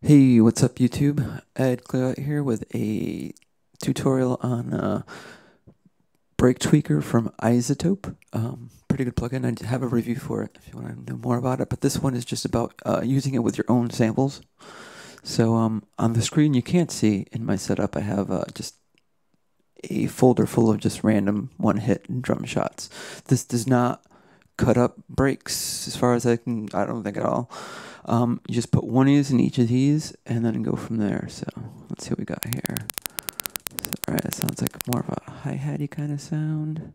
Hey, what's up YouTube? Ed Clearlight here with a tutorial on Break Tweaker from iZotope. Um, pretty good plugin. I have a review for it if you want to know more about it, but this one is just about uh, using it with your own samples. So um, on the screen you can't see in my setup I have uh, just a folder full of just random one-hit drum shots. This does not cut up breaks as far as I can, I don't think at all. Um, you just put one of these in each of these and then go from there. So let's see what we got here. So, all right, sounds like more of a hi-hatty kind of sound.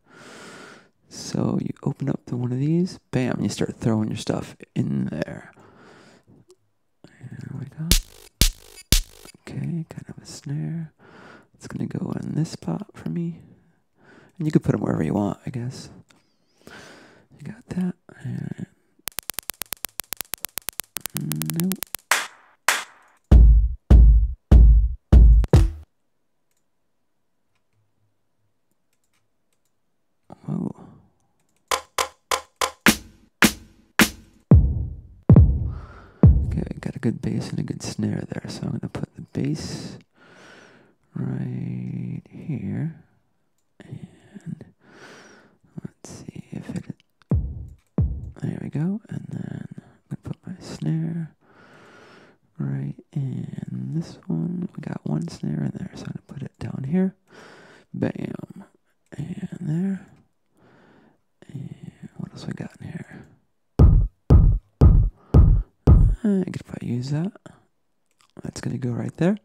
So you open up the one of these, bam, you start throwing your stuff in there. There we go. Okay, kind of a snare. It's gonna go in this spot for me. And you could put them wherever you want, I guess. Good bass and a good snare there, so I'm gonna put the bass right here. And let's see if it. There we go. And then I'm gonna put my snare right in this one. We got one snare in there, so I'm gonna put it down here. Bam. And there. And what else we got I could probably use that. That's gonna go right there.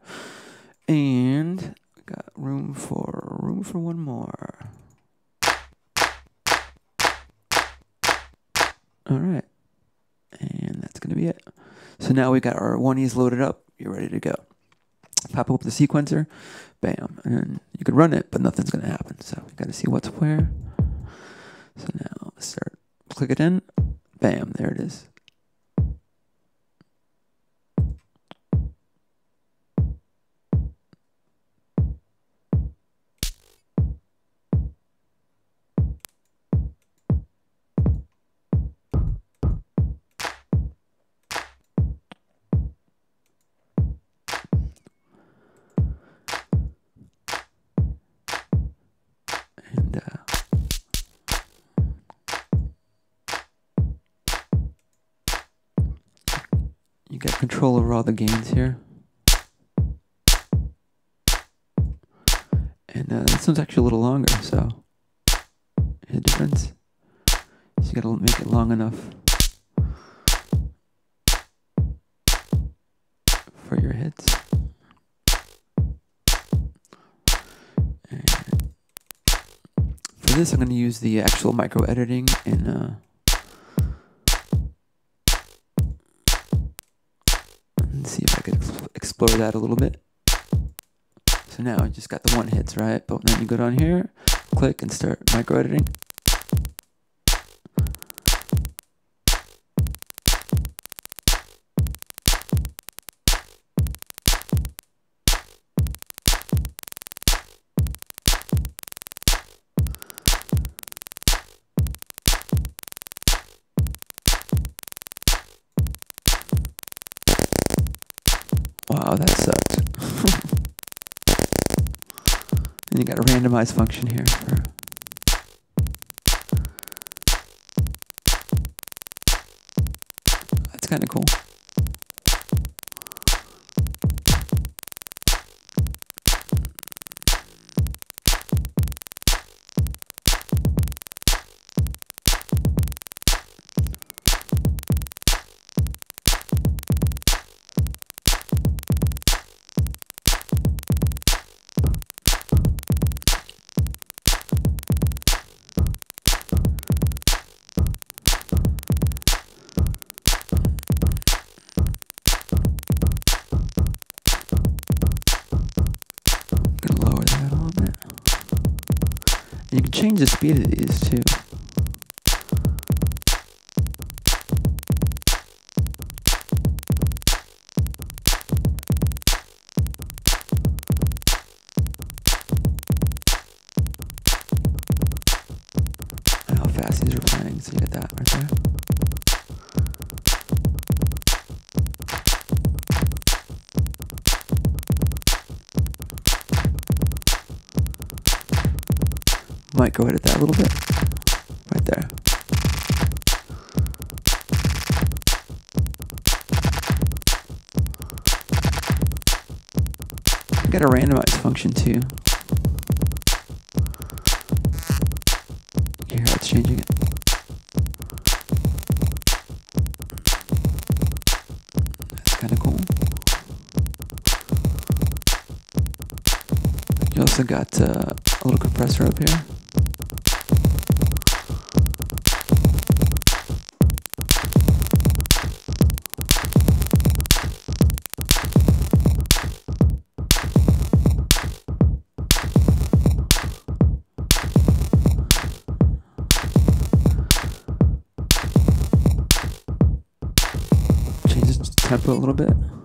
And got room for room for one more. All right. And that's going to be it. So now we've got our one-e's loaded up. You're ready to go. Pop up the sequencer. Bam. And you could run it, but nothing's going to happen. So we got to see what's where. So now start. Click it in. Bam. There it is. You got control over all the gains here. And uh, this one's actually a little longer, so a difference. So you gotta make it long enough for your hits. And for this, I'm to use the actual micro editing in. Uh, explore that a little bit. So now I just got the one hits, right? But then you go down here, click, and start micro editing. Wow, that sucked. and you got a randomized function here for. That's kind of cool. You can change the speed of these too. How fast these are playing, so you get that right there. Go edit that a little bit. Right there. I got a randomize function too. Hear it's changing it. That's kind of cool. You also got uh, a little compressor up here. Tempo a little bit.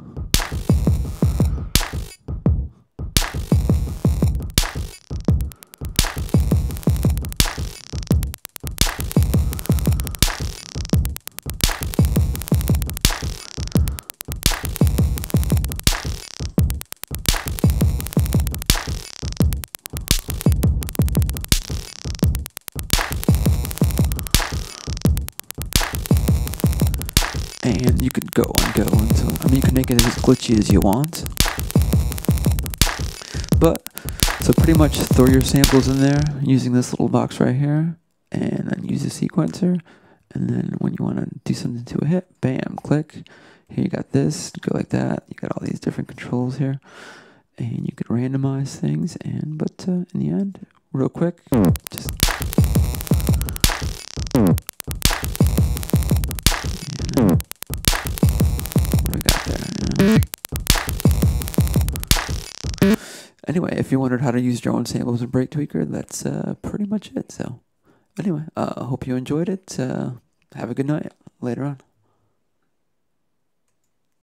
And you could go and go until I mean you can make it as glitchy as you want. But so pretty much throw your samples in there using this little box right here and then use a sequencer and then when you want to do something to a hit, bam, click. Here you got this, go like that. You got all these different controls here. And you could randomize things and but uh, in the end, real quick, just Anyway, if you wondered how to use your own samples in Break Tweaker, that's uh, pretty much it. So, anyway, I uh, hope you enjoyed it. Uh, have a good night. Later on.